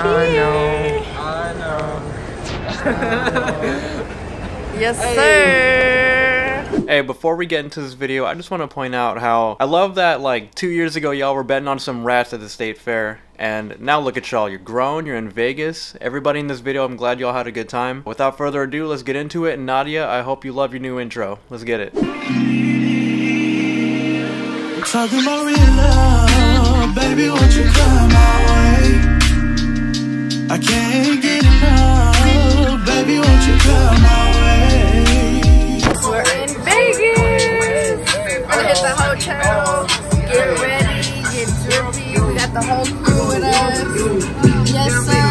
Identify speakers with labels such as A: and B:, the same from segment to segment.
A: I
B: know.
A: I know.
B: Yes, sir.
C: Hey, before we get into this video, I just want to point out how I love that like two years ago y'all were betting on some rats at the state fair. And now look at y'all, you're grown, you're in Vegas. Everybody in this video, I'm glad y'all had a good time. Without further ado, let's get into it. And Nadia, I hope you love your new intro. Let's get it.
D: Talking about real love, baby, won't you come my way? I can't get enough, baby, won't you come my way?
B: We're in Vegas. Gonna hit the hotel, get ready, get drippy. We got the whole crew with us. Yes, sir.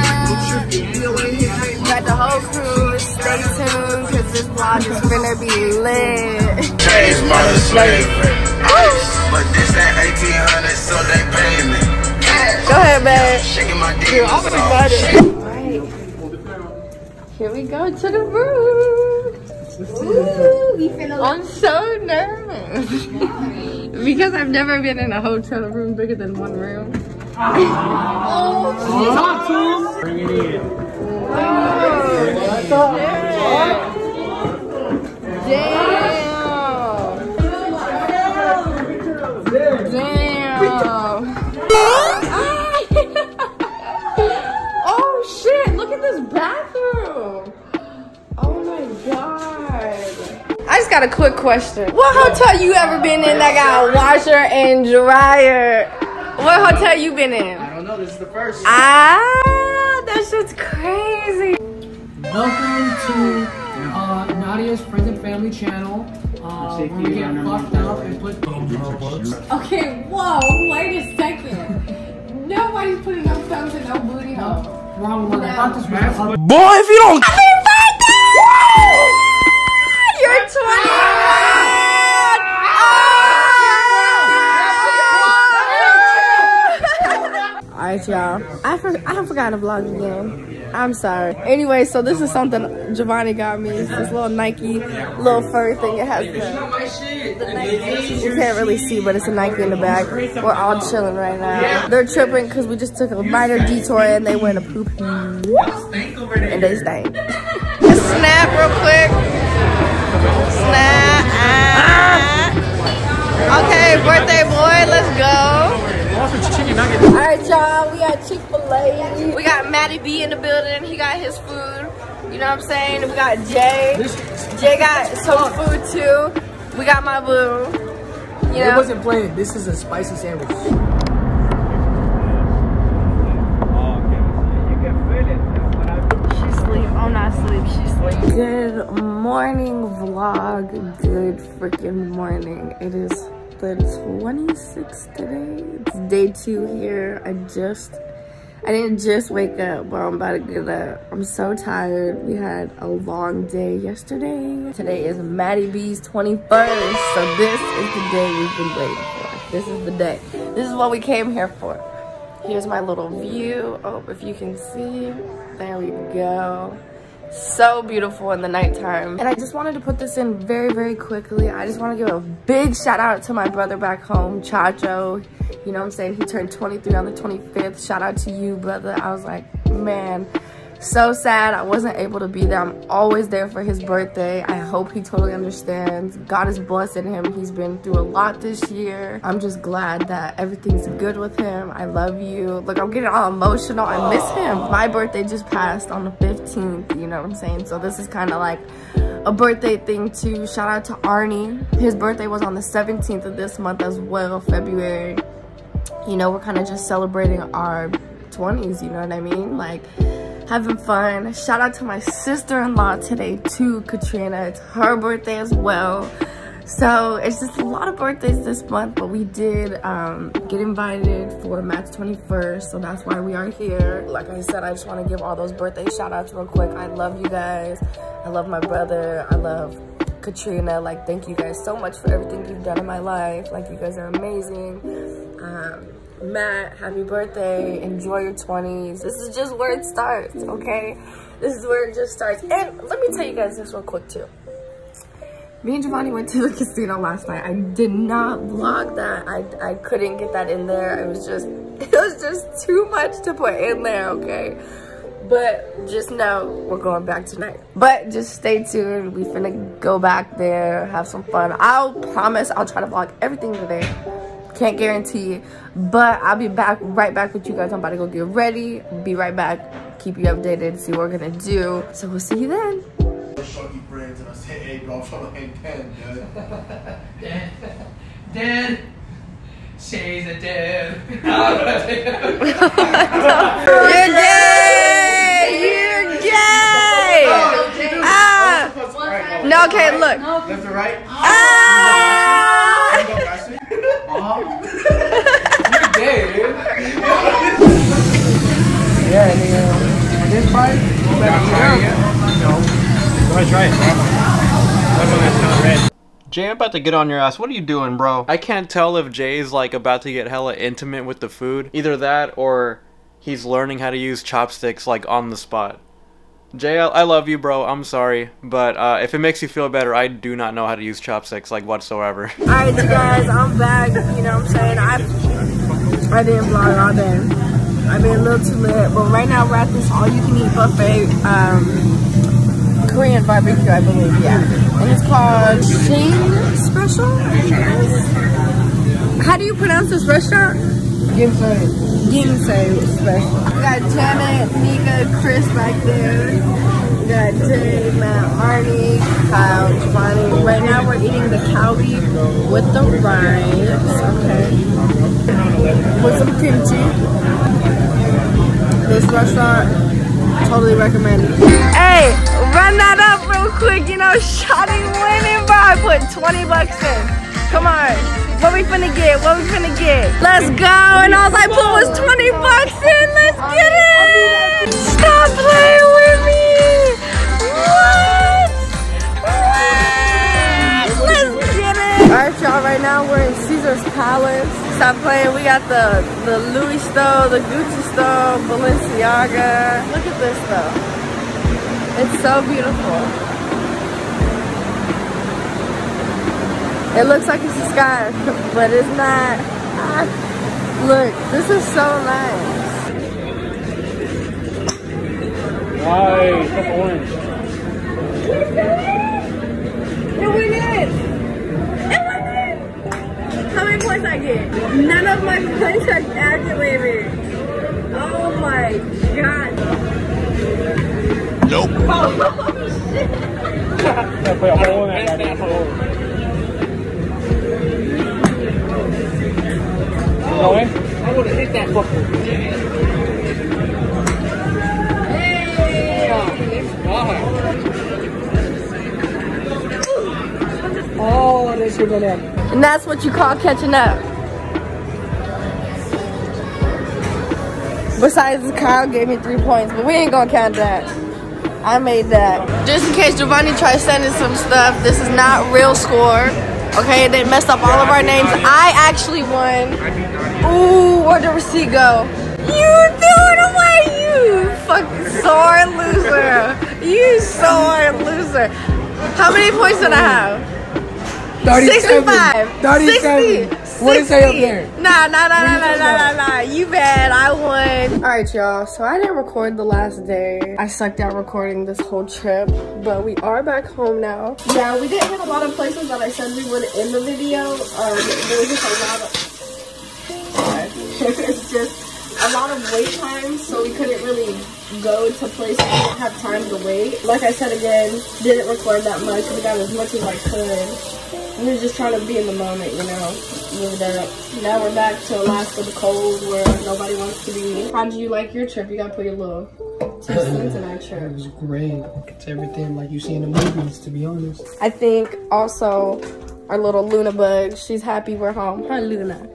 B: We got the whole crew. Stay tuned, cause this vlog is gonna be lit.
D: Change my slavery. But this ain't 1800, so they pay me.
B: Go ahead, man.
D: Shaking my dick.
B: Dude, I'm excited. Alright. Here we go to the room. I'm so nervous. because I've never been in a hotel room bigger than one room. oh,
A: Bring it in.
B: Oh, Damn. Question. What hotel you ever been in that got a washer and dryer? What hotel you been in?
A: I don't know, this is the first.
B: Ah, that shit's crazy.
E: Welcome to uh, Nadia's Friends and Family channel. Uh, where we get fucked up and put.
F: Okay, whoa, wait a second. Nobody's putting no thumbs in no booty hole.
E: Wrong one. I thought this was.
D: Boy, if you don't.
B: You're Alright, y'all. I, for, I forgot to vlog again. I'm sorry. Anyway, so this is something Giovanni got me. It's this little Nike little fur thing. It has the, the Nike. You can't really see, but it's a Nike in the back. We're all chilling right now. They're tripping because we just took a minor detour and they went to poop. And they stank. Snap real quick. Snap. Okay, birthday boy, let's go. Alright, y'all, we got Chick-fil-A. We got Matty B in the building. He got his food. You know what I'm saying? We got Jay. Jay got some food too. We got my boo. You
E: It wasn't plain. This is a spicy sandwich.
B: She sleep. I'm not sleep. She sleep. Good morning, vlog. Good freaking morning. It is the 26th today. It's day two here. I just, I didn't just wake up, but I'm about to get up. I'm so tired. We had a long day yesterday. Today is Matty B's 21st. So this is the day we've been waiting for. This is the day. This is what we came here for. Here's my little view. Oh, if you can see. There we go. So beautiful in the nighttime. And I just wanted to put this in very, very quickly. I just want to give a big shout out to my brother back home, Chacho. You know what I'm saying? He turned 23 on the 25th. Shout out to you, brother. I was like, man, so sad I wasn't able to be there. I'm always there for his birthday. I hope he totally understands. God is blessing him. He's been through a lot this year. I'm just glad that everything's good with him. I love you. Look, I'm getting all emotional. I miss him. My birthday just passed on the 15th, you know what I'm saying? So this is kind of like a birthday thing too. Shout out to Arnie. His birthday was on the 17th of this month as well, February. You know, we're kind of just celebrating our 20s, you know what I mean? Like, having fun. Shout out to my sister-in-law today too, Katrina. It's her birthday as well. So it's just a lot of birthdays this month, but we did um, get invited for Matt's 21st, so that's why we are here. Like I said, I just want to give all those birthday shout outs real quick. I love you guys. I love my brother. I love Katrina. Like, thank you guys so much for everything you've done in my life. Like, you guys are amazing. Um, Matt, happy birthday. Enjoy your 20s. This is just where it starts, okay? This is where it just starts. And let me tell you guys this real quick, too. Me and Giovanni went to the casino last night. I did not vlog that. I, I couldn't get that in there. It was just It was just too much to put in there, okay? But just know we're going back tonight. But just stay tuned. We finna go back there, have some fun. I'll promise I'll try to vlog everything today. Can't guarantee, but I'll be back right back with you guys. I'm about to go get ready. Be right back. Keep you updated. See what we're gonna do. So we'll see you then.
A: Chunky friends and I said, hey bro, I'm trying to hang 10, dude.
E: Dead. Dead. Shay's a dead.
B: You're gay! You're gay! Ah! No, okay, look.
A: Left or right?
G: Yeah, and uh, on this part, you better try it. No. You want to try it? That's one that's not red.
C: Jay, I'm about to get on your ass. What are you doing, bro? I can't tell if Jay's like about to get hella intimate with the food. Either that or he's learning how to use chopsticks like on the spot. Jay, I, I love you, bro. I'm sorry, but uh, if it makes you feel better, I do not know how to use chopsticks like whatsoever.
B: Alright, you guys, I'm back. You know what I'm saying? I I didn't vlog all day. I've been a little too lit, but right now we're at this all-you-can-eat buffet, um, Korean barbecue, I believe, yeah. And it's called Shane Special. How do you pronounce this restaurant?
G: Ginseng.
B: Ginseng Special. We got Janet, Nika, Chris back there. We got Jay, Matt, Arnie, Kyle, Giovanni. Right now we're eating the cow kalbi with the rice, okay. With some kimchi. This restaurant, totally recommend. Hey, run that up real quick. You know, Shotty winning, bro. I put 20 bucks in. Come on. What we finna get? What we finna get? Let's go. And all I put was 20 bucks in. Let's get it. Stop playing with me. What? What? Let's get it. All right, y'all. Right now we're in Caesar's Palace. Stop playing. We got the the Louis store, the Gucci store, Balenciaga. Look at this though. It's so beautiful. It looks like it's the sky, but it's not. Ah, Look, this is so nice.
G: Why? Orange.
B: How I get? None of my points are calculated. Oh my god.
A: Nope.
B: Oh shit.
G: Gotta put a hole in that goddamn hole. Going? I would have hit that fucker. Oh, should go there.
B: And that's what you call catching up. Besides, Kyle gave me three points, but we ain't gonna count that. I made that. Just in case Giovanni tries sending some stuff, this is not real score. Okay, they messed up all of our names. I actually won. Ooh, where'd the receipt go? You threw it away, you fucking sore loser. You sore loser. How many points did I have?
G: 37.
B: 65.
G: 37.
B: 60.
G: What did it say up there?
B: Nah, nah, nah, nah, nah, nah, nah, nah. You bad. I won. All right, y'all. So I didn't record the last day. I sucked at recording this whole trip, but we are back home now. Yeah, we didn't hit a lot of places that I said we would in the video. Um, there was just a lot of. it's just a lot of wait times, so we couldn't really go to places we didn't have time to wait. Like I said again, didn't record that much. We got as much as I could. We were just trying to be in the moment, you know. Moved up. Now we're back to Alaska, the cold, where nobody wants to be. How do you like your trip? You gotta put your little two cents in our
G: It was great. It's everything like you see in the movies, to be honest.
B: I think also our little Luna bug, she's happy we're home. Hi Luna.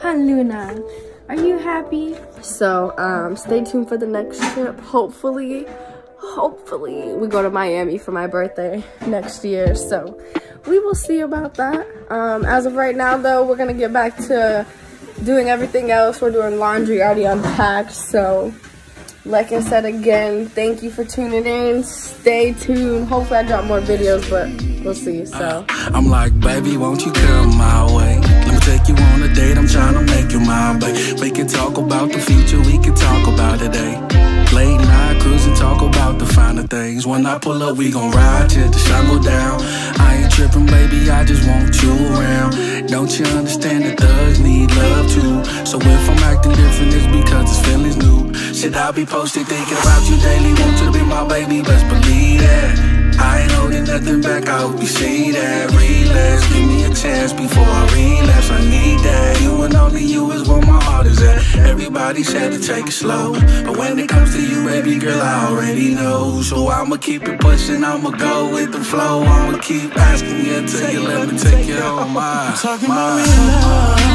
B: Hi Luna. Are you happy? So um stay tuned for the next trip. Hopefully, hopefully we go to Miami for my birthday next year. So we will see about that. Um as of right now though, we're gonna get back to doing everything else. We're doing laundry already unpacked, so like I said again, thank you for tuning in. Stay tuned. Hopefully I drop more videos, but we'll see. So
D: I'm like, baby, won't you come my way? Take you on a date, I'm trying to make you mine, babe. We can talk about the future, we can talk about today. Eh? Late night cruising, talk about the finer things. When I pull up, we gon' ride till the sun go down. I ain't tripping, baby, I just want you around. Don't you understand that thugs need love too? So if I'm acting different, it's because it's feelings new. Shit, I'll be posted thinking about you daily. Want you to be my baby, best believe that. I ain't holding nothing back, I hope you see that. Relax, give me a chance before I relapse. I need that. You and only you is where my heart is at. Everybody said to take it slow. But when it comes to you, baby girl, I already know. So I'ma keep it pushing, I'ma go with the flow. I'ma keep asking you until you let me take you on my. Talking about real love.